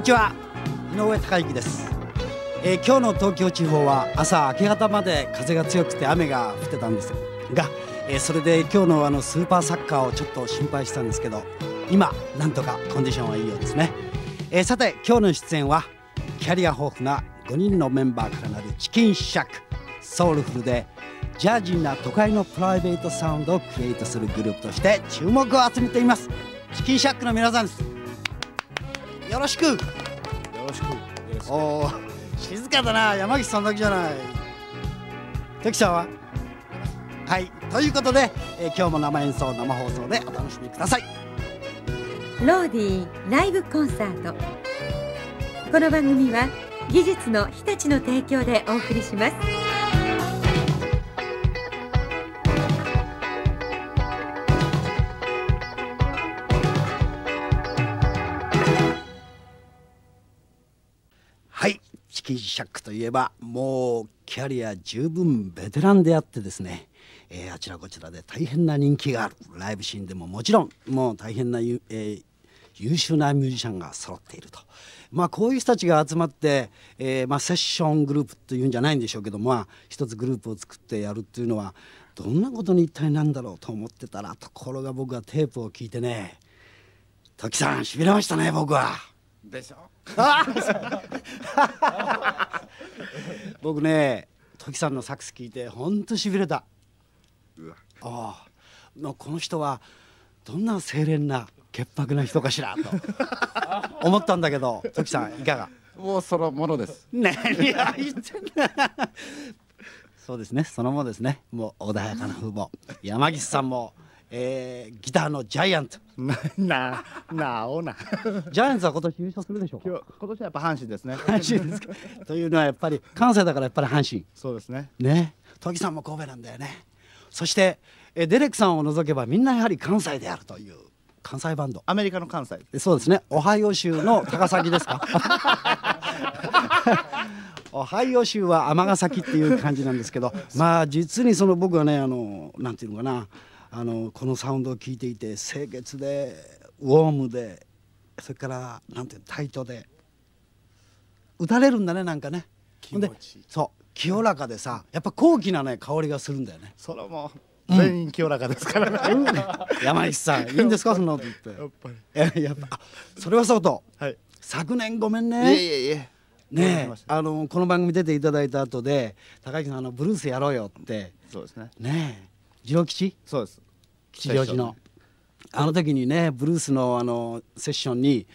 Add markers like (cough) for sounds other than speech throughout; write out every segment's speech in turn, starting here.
にちは。井上孝之です、えー、今日の東京地方は朝明け方まで風が強くて雨が降ってたんですが、えー、それで今日のあのスーパーサッカーをちょっと心配したんですけど今なんとかコンディションはいいようですね、えー、さて今日の出演はキャリア豊富な5人のメンバーからなるチキンシャックソウルフルでジャージーな都会のプライベートサウンドをクリエイトするグループとして注目を集めています。チキンシャックの皆さんです。よろしく。よろしく。おお静かだな山岸さんだけじゃない。時さんは？はいということで、えー、今日も生演奏生放送でお楽しみください。ローディーライブコンサート。この番組は技術の日立の提供でお送りします。チキンシャックといえばもうキャリア十分ベテランであってですね、えー、あちらこちらで大変な人気があるライブシーンでももちろんもう大変な、えー、優秀なミュージシャンが揃っていると。まあ、こういう人たちが集まって、えー、まあ、セッショングループというんじゃないんでしょうけどまあ一つグループを作ってやるっていうのはどんなことに一体なんだろうと思ってたらところが僕はテープを聞いてね「時さんしびれましたね僕は」。でしょ？(laughs) 僕ね時さんのサックス聞いてほんとしびれた。ああ。この人はどんな清廉な潔白な人かしらと。(laughs) 思ったんだけど時さんいかが？もうそのものです。ねいや言ってんそうですねそのものですね。もう穏やかな風貌。山岸さんもえー、ギターのジャイアント (laughs) ななおな。ジャイアンツは今年優勝するでしょう今今年はやっぱ阪神ですね。阪神ですか？(laughs) というのはやっぱり関西だからやっぱり阪神。そうですね。ね。時さんも神戸なんだよね。そしてえデレックさんを除けばみんなやはり関西であるという関西バンド。アメリカの関西。そうですね。オハイオ州の高崎ですか？(laughs) オハイオ州は尼崎っていう感じなんですけどまあ実にその僕はねあのなんていうのかなあのこのサウンドを聞いていて清潔でウォームでそれからなんていうタイトで打たれるんだねなんかね。気持ちそう清らかでさやっぱ高貴なね香りがするんだよね。それも全員清らかですからね、(laughs) うん、山石さんいいんですかそんなこと言って。やっぱり。やっぱそれはそうと、はい、昨年ごめんね。いえいえいえ。ねあのこの番組出ていただいた後で高木さんあのブルースやろうよって。そうですね。ね次郎吉？そうです。吉祥寺の。あの時にねブルースのあのセッションに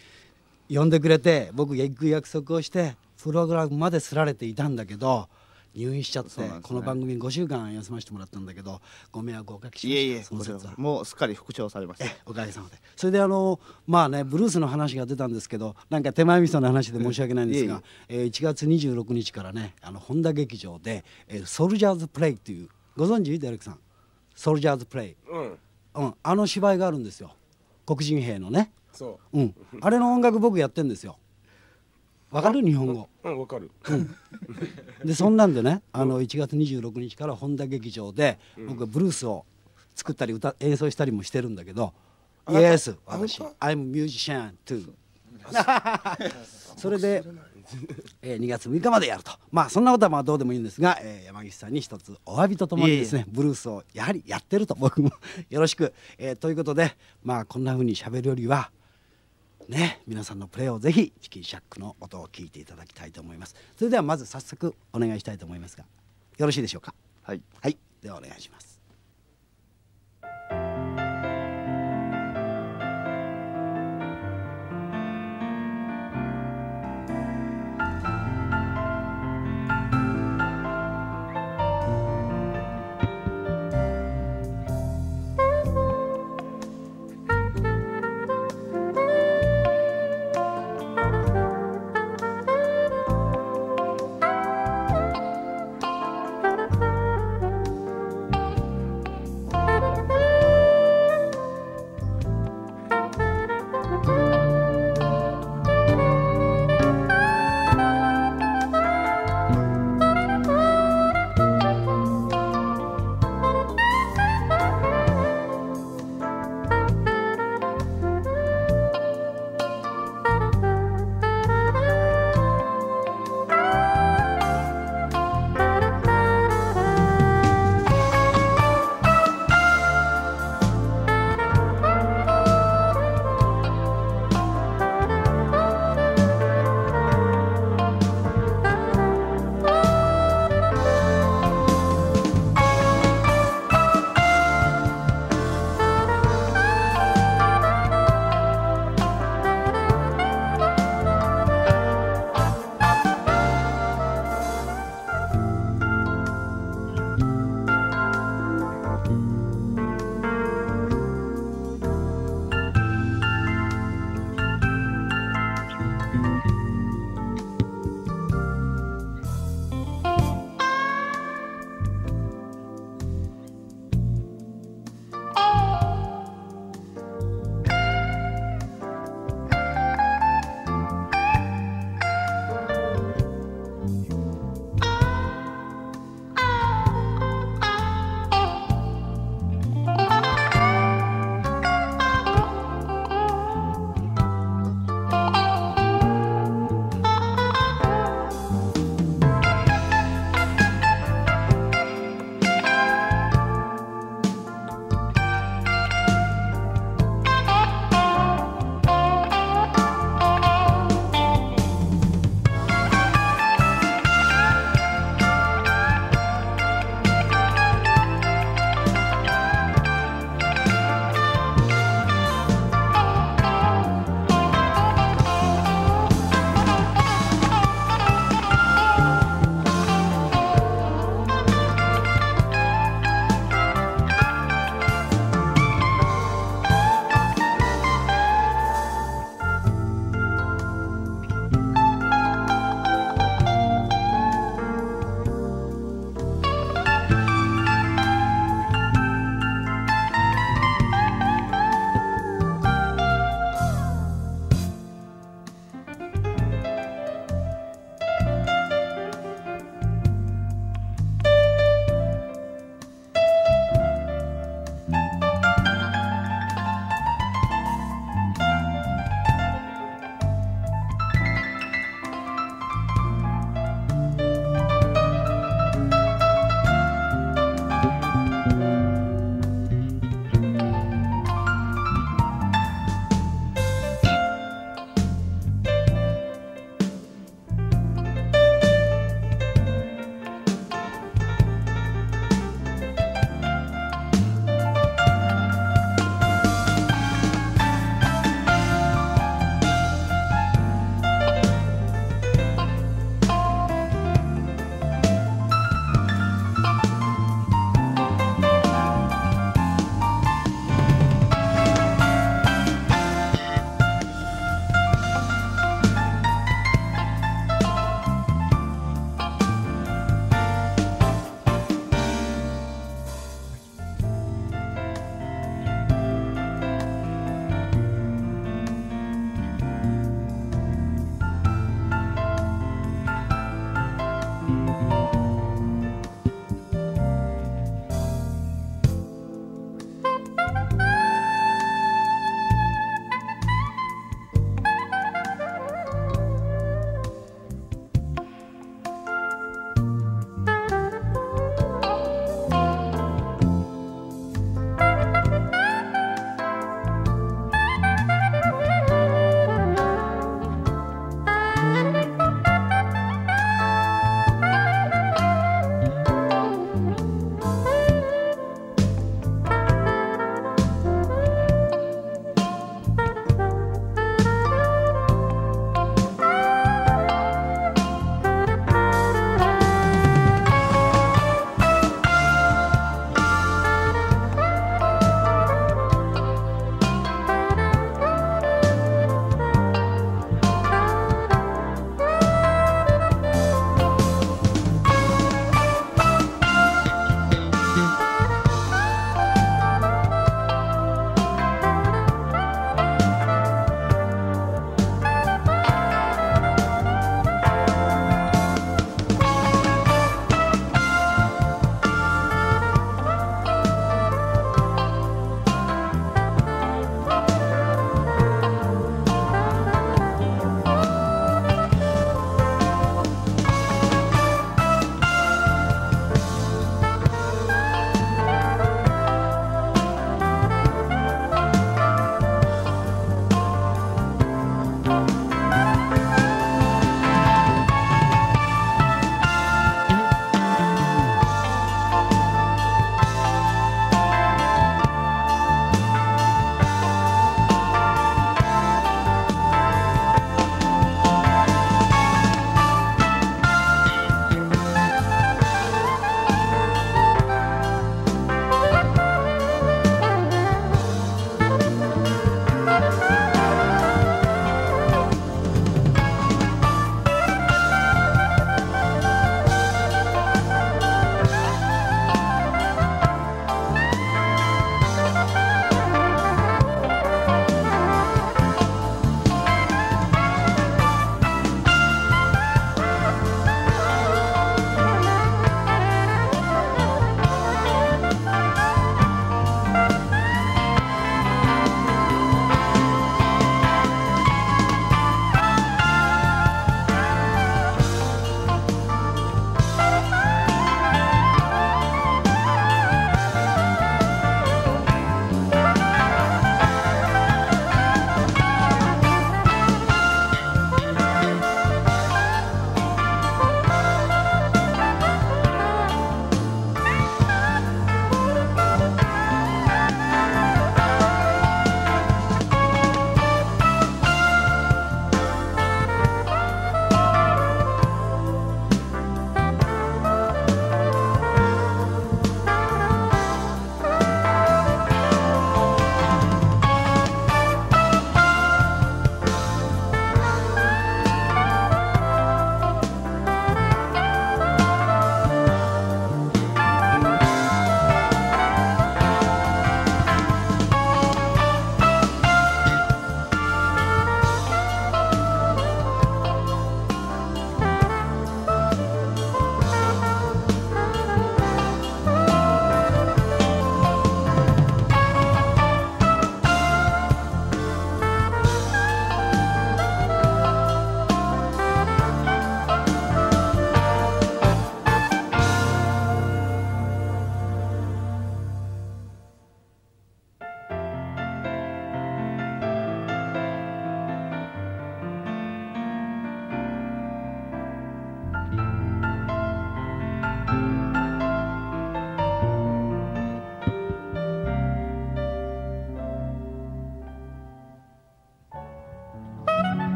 呼んでくれて僕行く約束をしてプログラムまですられていたんだけど入院しちゃって、ね、この番組5週間休ませてもらったんだけどご迷惑をおかけしました。いえいえもうすっかり復調されました。おかげさまで。それであのまあねブルースの話が出たんですけどなんか手前味噌の話で申し訳ないんですが、えー、1月26日からねあの本田劇場で、えー、ソルジャーズプレイっていうご存知？デレクさんソルジャーズプレイ、うん、うん、あの芝居があるんですよ。黒人兵のね。そう、うん、あれの音楽僕やってんですよ。わかる？日本語。うんわかる、うん、でそんなんでねあの1月26日から本田劇場で僕はブルースを作ったり歌演奏したりもしてるんだけど「Yes 私。I'm musician too」そ (laughs) れでえー、2月6日までやると。まあそんなことはまあどうでもいいんですが、えー、山岸さんに一つお詫びとともにですねブルースをやはりやってると。僕も (laughs) よろしく、えー、ということでまあこんなふうにしゃべるよりはね皆さんのプレーをぜひチキンシャックの音を聞いていただきたいと思います。それではまず早速お願いしたいと思いますがよろしいでしょうか？はい、はい、ではお願いします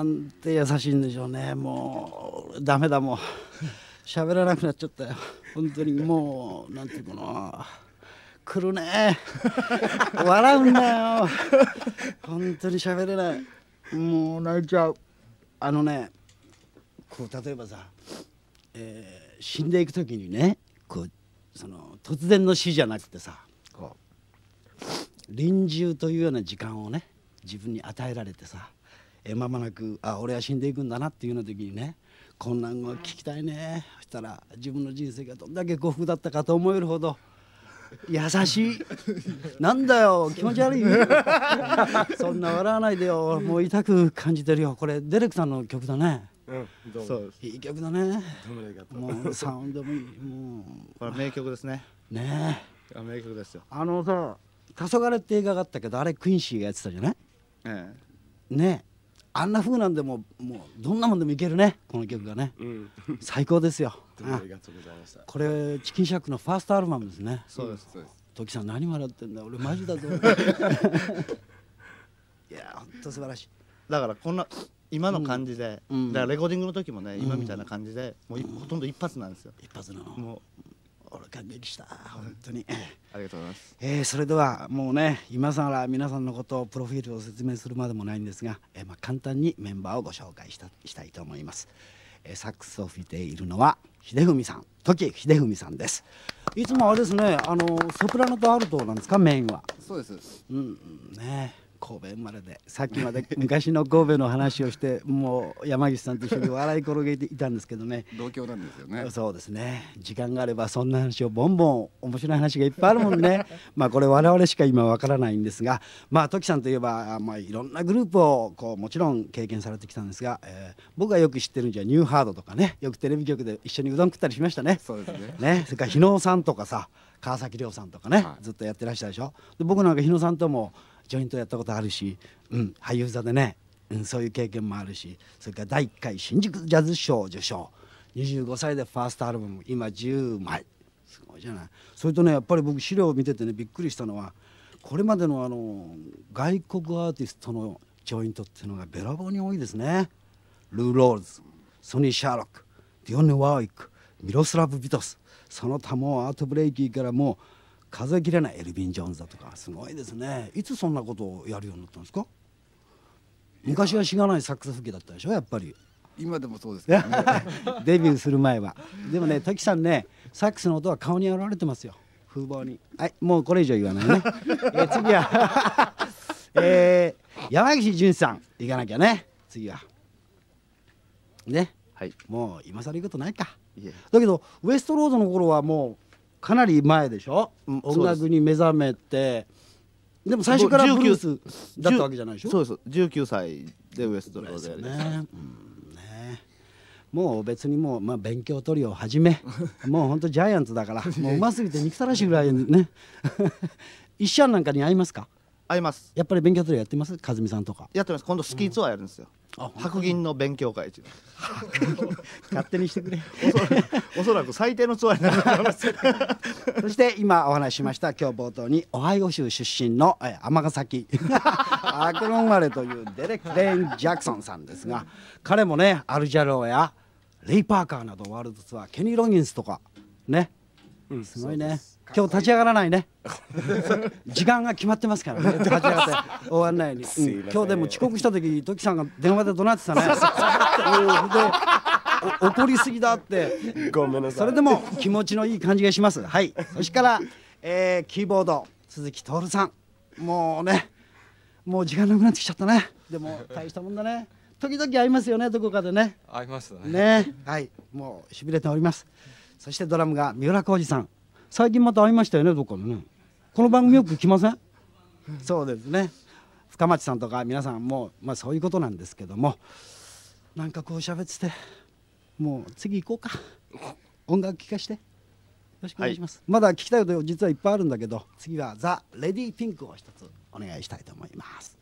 なんて優しいんでしょうね。もうダメだもう。喋らなくなっちゃったよ。本当にもうなんていうかな。来るね。笑うんだよ。本当に喋れない。もう泣いちゃう。あのねこう例えばさ、えー死んでいく時にねこうその突然の死じゃなくてさこう臨終というような時間をね自分に与えられてさえ間もなくあ俺は死んでいくんだなっていうような時にねこんなんを聞きたいね。そしたら自分の人生がどんだけ幸福だったかと思えるほど優しい。なんだよ気持ち悪い (laughs) そんな笑わないでよ。もう痛く感じてるよ。これデレクさんの曲だね。うんどうも。そう。いい曲だね。どうもありがとう。もうサウンドもいい。もこれ名曲ですね。うねえ。あ名曲ですよ。あのさ「黄昏って映画があったけどあれクインシーがやってたじゃない？え。ねえあんな風なんでももうどんなもんでもいけるねこの曲がね。うん。最高ですよ。(laughs) ありがとうございました。これチキンシャックのファーストアルバムですね。えそうですそうです。時さん何笑ってんだ俺マジだぞ。(laughs) いやほんと素晴らしい。だからこんな今の感じで、うんだからレコーディングの時もね今みたいな感じで、もういほとんど一発なんですよ。一発なの。も俺感激した本当に。うありがとうございます。えーそれではもうね今更皆さんのことをプロフィールを説明するまでもないんですが、えーまあ、簡単にメンバーをご紹介したしたいと思います、えーサックスを吹いているのは秀文さん。時秀文さんです。いつもあれですねあのソプラノとアルトなんですか？メインは。そうです。うんうんね神戸生まれでさっきまで (laughs) 昔の神戸の話をしてもう山岸さんと一緒に笑い転げていたんですけどね同郷なんですよね。そうですね時間があればそんな話をボンボン面白い話がいっぱいあるもんね (laughs) まあこれ我々しか今わからないんですがまあトキさんといえば、まあ、いろんなグループをこうもちろん経験されてきたんですが、えー僕がよく知ってるんじゃニューハードとかねよくテレビ局で一緒にうどん食ったりしましたね。そうですね。ね、それから日野さんとかさ川崎亮さんとかね、はいずっとやってらっしゃるでしょで僕なんか日野さんともジョイントやったことあるし、うん、俳優座でね、うん、そういう経験もあるしそれから第1回新宿ジャズ賞受賞。25歳でファーストアルバム今10枚。すごいじゃない。それとねやっぱり僕資料を見ててねびっくりしたのはこれまでのあの外国アーティストのジョイントっていうのがべらぼうに多いですね。ルー・ロールズソニー・シャーロックディオンヌ・ワーウィックミロスラブ・ビトスその他もアート・ブレイキーからもう数えきれないエルビン・ジョーンズだとかすごいですね。いつそんなことをやるようになったんですか？昔はしがないサックス吹きだったでしょやっぱり。今でもそうですけどね。(laughs) デビューする前は。でもねトキさんねサックスの音は顔に現れてますよ。風貌に。はいもうこれ以上言わないね、(laughs) えー次は。(laughs) えー山岸淳さん。行かなきゃね。次は。ね。はい。もう今更言うことないか。だけどウエストロードの頃はもうかなり前でしょ、うん音楽に目覚めて。でも最初からブルースだったわけじゃないでしょ？そうです19歳でウエストロードね,、うん、ね。もう別にもう、まあ、勉強トリオをはじめ。(laughs) もうほんとジャイアンツだから。もううますぎて憎たらしいぐらいね。(laughs) 一緒なんかに会いますか？合います。やっぱり勉強トリオやってます？和美さんとか。やってます。今度スキーツアーやるんですよ、あ白銀の勉強会っていう。(laughs) 勝手にしてくれ。おそらくおそらく最低のツアーになると思いますそして今お話ししました今日冒頭にオハイオ州出身のえー尼崎。(laughs) アクロン生まれというデレック・レーン・ジャクソンさんですが彼もねアルジャローやレイ・パーカーなどワールドツアーケニー・ロギンスとかね。うんすごいね今日立ち上がらないね時間が決まってますからね (laughs) 立ち上がって終わんないように、うん今日でも遅刻した時トキさんが電話で怒鳴ってたね怒りすぎだってごめんなさいそれでも気持ちのいい感じがします。はい。そしてから、えーキーボード鈴木徹さん。もうね、もう時間なくなってきちゃったね。でも大したもんだね。時々会いますよね、どこかでね。合いましたね。ね、はい。もう痺れております。そしてドラムが三浦浩二さん。最近また会いましたよね、どっかでね。この番組よく来ません？(laughs) そうですね。深町さんとか皆さんもまあそういうことなんですけども、なんかこう喋ってて、もう次行こうか。音楽聴かして。よろしくお願いします。まだ聞きたいこと実はいっぱいあるんだけど、次はザ・レディ・ピンクを一つお願いしたいと思います。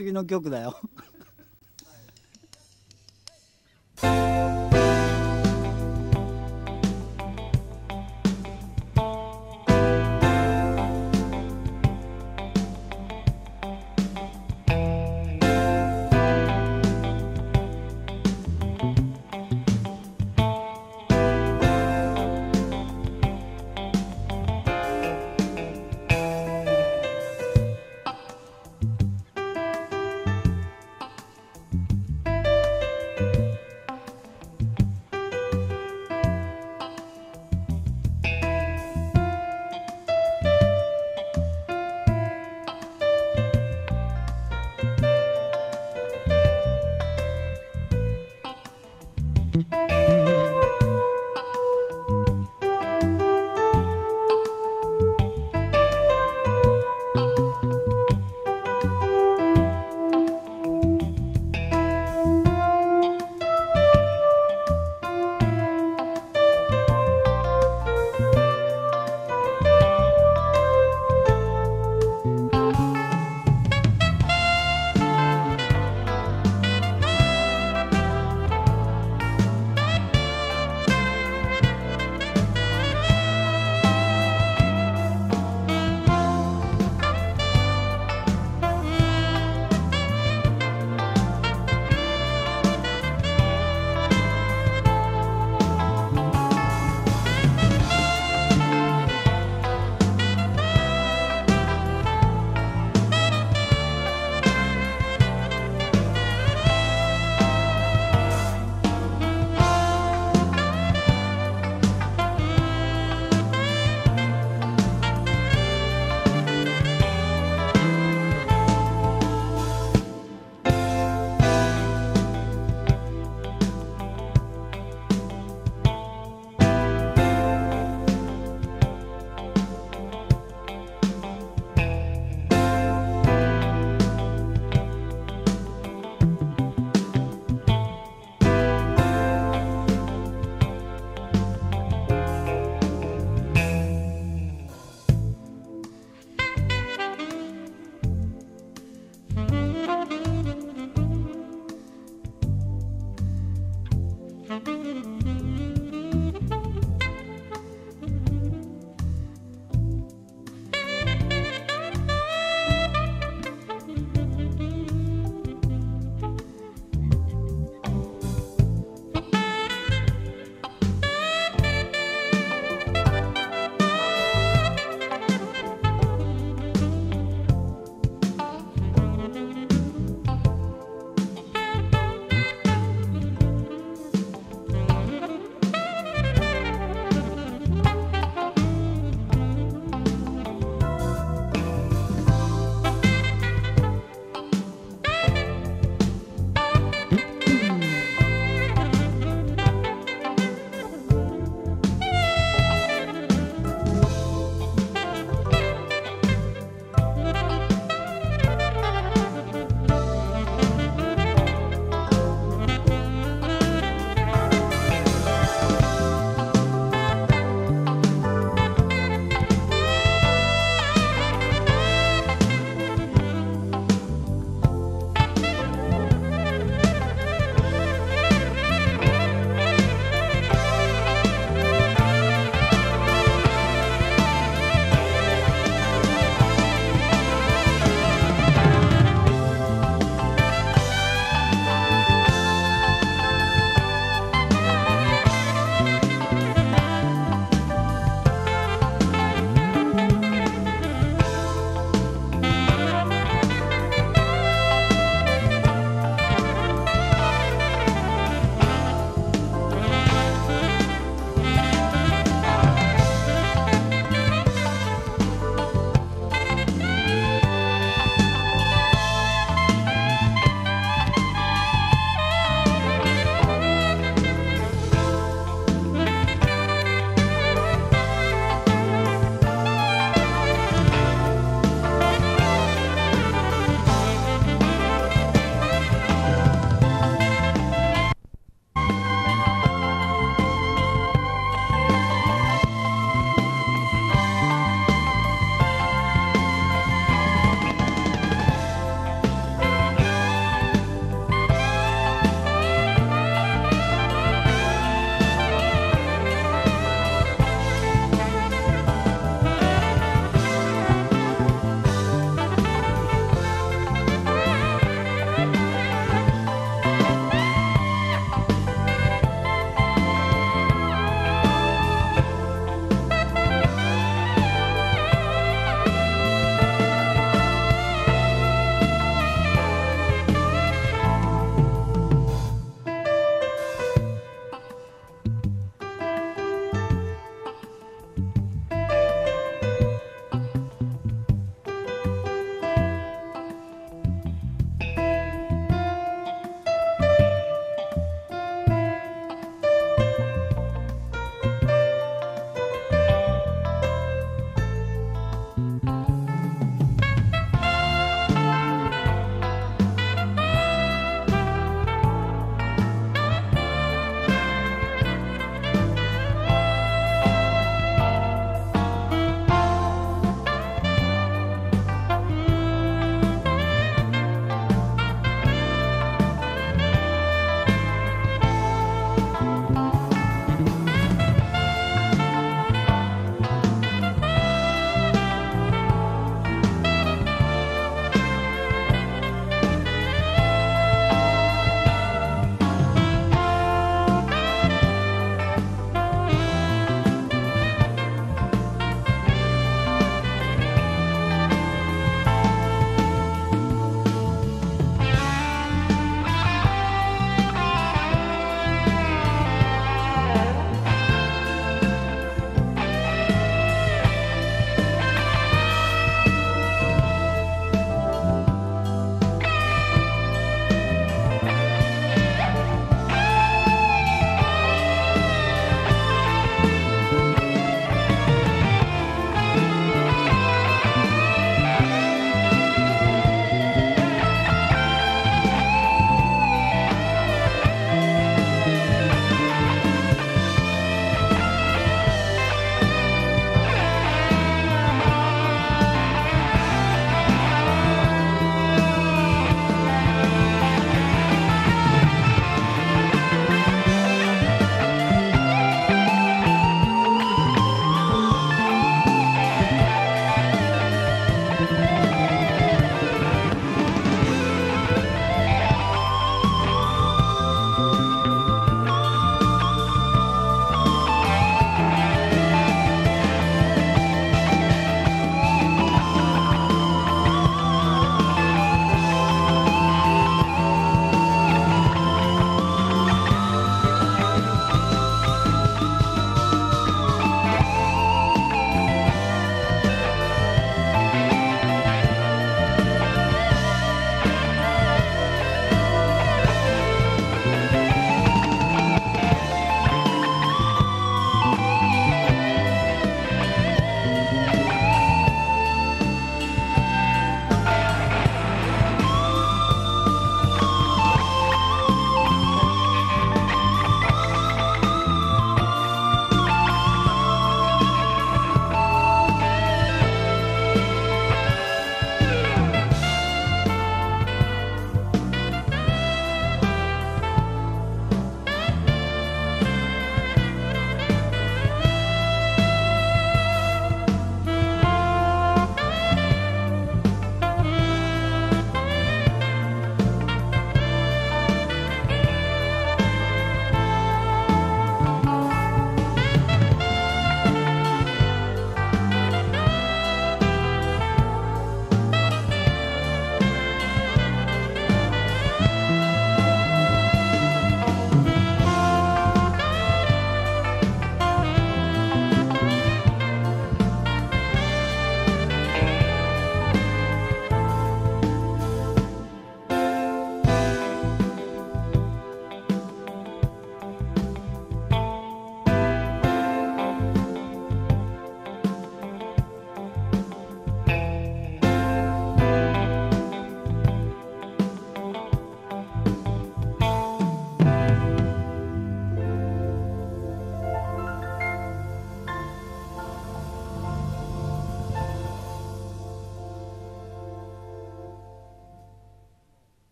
次の曲だよ。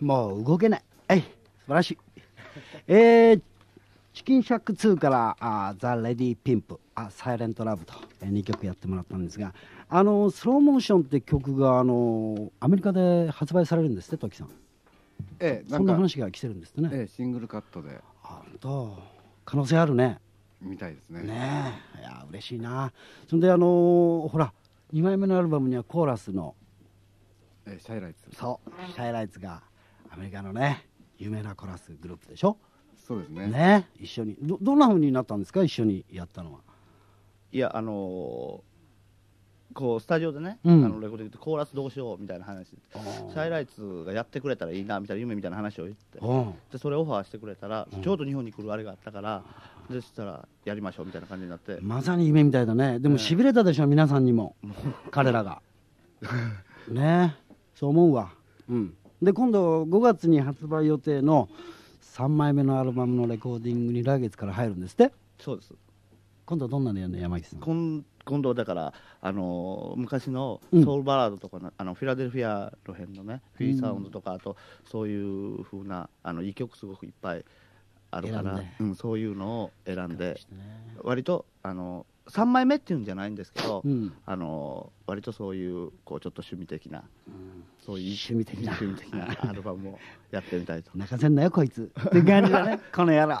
もう動けない。はい素晴らしい。(laughs) えー、チキンシャック2から「あザ・レディ・ピンプ」あ「サイレント・ラブ」と、え2曲やってもらったんですがあのスローモーションって曲があのアメリカで発売されるんですって時さん。ええそんな話が来てるんですってね、ええシングルカットで。あ本当。可能性あるね。みたいですね。ねえ。いや嬉しいな。そんであのほら2枚目のアルバムにはコーラスのええシャイライツ。そうシャイライツがアメリカのね有名なコーラスグループでしょ？そうですね。ね一緒に。どどんな風になったんですか？一緒にやったのは。いやあのーこうスタジオでね、うん。あのレコーディングでコーラスどうしようみたいな話。シャイライツがやってくれたらいいなみたいな夢みたいな話を言って。うん。でそれオファーしてくれたら、うん。ちょうど日本に来るあれがあったからでしたらやりましょうみたいな感じになって、まさに夢みたいだね。でもしびれたでしょ皆さんにも。彼らが。(laughs) ね。そう思うわ。うんで今度5月に発売予定の3枚目のアルバムのレコーディングに来月から入るんですって。そうです。今度はどんなのやるの山岸さん。今今度だから、あのー昔のうん。ソウルバラードとかの,、あのフィラデルフィアの辺のねフィーサウンドとか、あとそういう風なあのいい曲すごくいっぱいあるからうん、そういうのを選んでね。割とあの3枚目っていうんじゃないんですけど、うん。あの割とそういうこうちょっと趣味的なうん。そういう趣味的な。趣味的なアルバムをやってみたいと。泣かせんなよこいつ。って感じだね。(laughs) この野郎。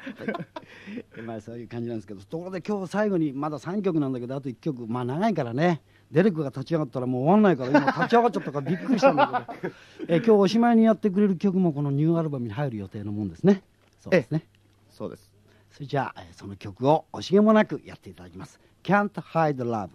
まあそういう感じなんですけど。ところで今日最後にまだ3曲なんだけどあと1曲。まあ長いからね。デレクが立ち上がったらもう終わんないから今 (laughs) 立ち上がっちゃったからびっくりしたんだけど。(laughs) え今日おしまいにやってくれる曲もこのニューアルバムに入る予定のもんですね。そうですね。そうですそれじゃあその曲を惜しげもなくやっていただきます「Can't Hide Love」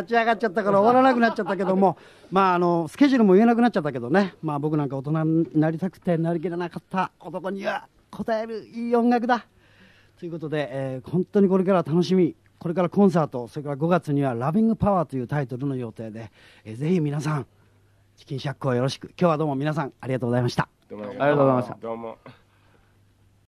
立ち上がっちゃったから終わらなくなっちゃったけどもまああのスケジュールも言えなくなっちゃったけどね。まあ僕なんか大人になりたくてなりきれなかった男には応えるいい音楽だ。ということで、えー本当にこれから楽しみ。これからコンサートそれから5月には「ラビングパワーというタイトルの予定で、えーぜひ皆さんチキンシャックをよろしく。今日はどうも皆さんありがとうございました。どうも。ありがとうございました。どうも